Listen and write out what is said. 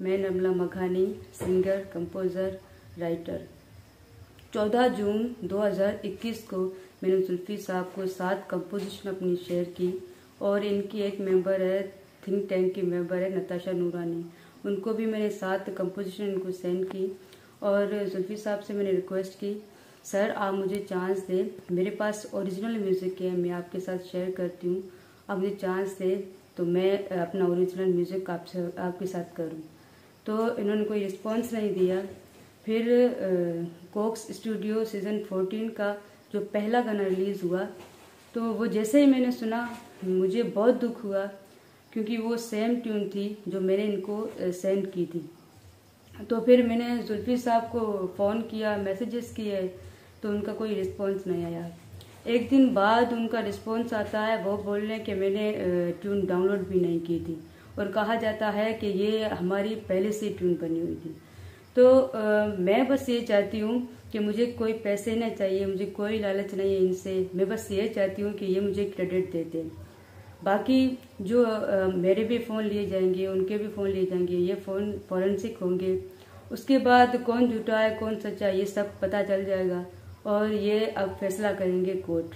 मैं नमला मघानी singer composer writer 14 जून 2021 को मैंने जुल्फी साहब को सात कंपोजिशन अपनी शेयर की और इनकी एक मेंबर है थिंक टैंक की मेंबर है, नताशा नूरानी। उनको भी मैंने सात कंपोजिशन इनको सेंड की और जुल्फी साहब से मैंने रिक्वेस्ट की सर आप मुझे चांस दें। मेरे पास ओरिजिनल म्यूज़िक है, मैं आपके साथ शेयर करती हूँ। आप मुझे चांस दें तो मैं अपना ओरिजिनल म्यूज़िक आपसे, आपके साथ करूँ। तो इन्होंने कोई रिस्पॉन्स नहीं दिया। फिर कोक्स स्टूडियो सीज़न 14 का जो पहला गाना रिलीज़ हुआ तो वो जैसे ही मैंने सुना, मुझे बहुत दुख हुआ, क्योंकि वो सेम ट्यून थी जो मैंने इनको सेंड की थी। तो फिर मैंने जुल्फी साहब को फ़ोन किया मैसेजेस किए तो उनका कोई रिस्पॉन्स नहीं आया। एक दिन बाद उनका रिस्पॉन्स आता है, वो बोल रहे हैं कि मैंने ट्यून डाउनलोड भी नहीं की थी। और कहा जाता है कि ये हमारी पहले से ट्यून बनी हुई थी। तो आ, मैं बस ये चाहती हूँ कि मुझे कोई पैसे नहीं चाहिए मुझे कोई लालच नहीं है इनसे। मैं बस ये चाहती हूँ कि ये मुझे क्रेडिट दे देते बाकी जो आ, मेरे भी फ़ोन लिए जाएँगे उनके भी फ़ोन लिए जाएँगे ये फ़ोन फॉरेंसिक होंगे। उसके बाद कौन झूठा है कौन सच्चा है ये सब पता चल जाएगा और ये अब फैसला करेंगे कोर्ट।